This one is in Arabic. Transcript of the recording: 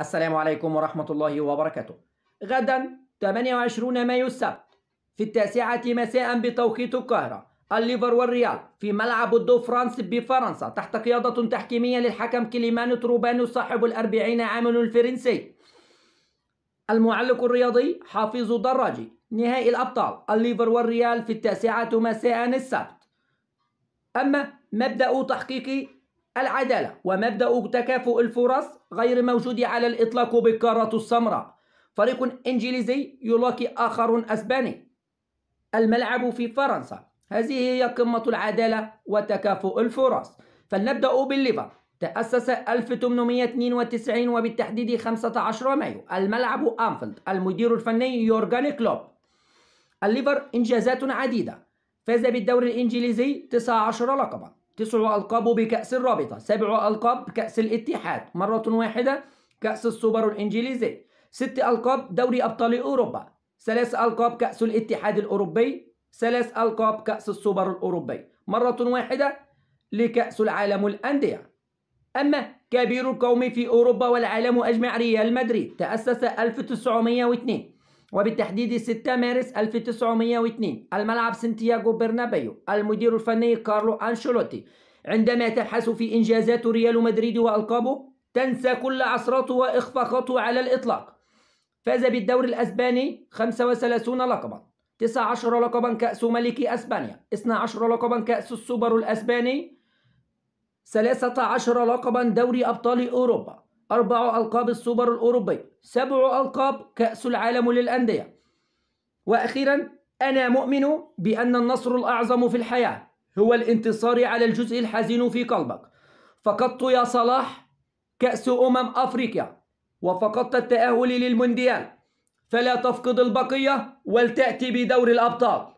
السلام عليكم ورحمة الله وبركاته. غدا 28 مايو السبت في التاسعة مساء بتوقيت القاهرة. الليفر والريال في ملعب الدو فرانس بفرنسا. تحت قيادة تحكيمية للحكم كليمان تروبانو صاحب الأربعين عام الفرنسي. المعلق الرياضي حافظ دراجي نهائي الأبطال الليفر والريال في التاسعة مساء السبت. أما مبدأ تحقيق العدالة ومبدأ تكافؤ الفرص غير موجود على الإطلاق بالقارة السمراء. فريق إنجليزي يلاقي آخر أسباني. الملعب في فرنسا. هذه هي قمة العدالة وتكافؤ الفرص. فلنبدأ بالليفر. تأسس 1892 وبالتحديد 15 مايو. الملعب أنفيلد. المدير الفني يورغان كلوب. الليفر إنجازات عديدة. فاز بالدوري الإنجليزي 19 لقبا. تسع ألقاب بكأس الرابطة سبع ألقاب بكأس الاتحاد مرة واحدة كأس السوبر الإنجليزي ست ألقاب دوري أبطال أوروبا ثلاث ألقاب كأس الاتحاد الأوروبي ثلاث ألقاب كأس السوبر الأوروبي مرة واحدة لكأس العالم الأندية. أما كبير القوم في أوروبا والعالم أجمع ريال مدريد تأسس 1902 وبالتحديد 6 مارس 1902 الملعب سانتياغو برنابيو المدير الفني كارلو أنشيلوتي. عندما تبحث في إنجازات ريال مدريد وألقابه تنسى كل عثراته وإخفاقاته على الإطلاق. فاز بالدوري الأسباني 35 لقبا 19 لقبا كأس ملك أسبانيا 12 لقبا كأس السوبر الأسباني 13 لقبا دوري أبطال أوروبا. أربع ألقاب السوبر الأوروبي. سبع ألقاب كأس العالم للأندية. وأخيرا أنا مؤمن بأن النصر الأعظم في الحياة هو الانتصار على الجزء الحزين في قلبك. فقدت يا صلاح كأس أمم أفريقيا وفقدت التأهل للمونديال. فلا تفقد البقية ولتأتي بدور الأبطال.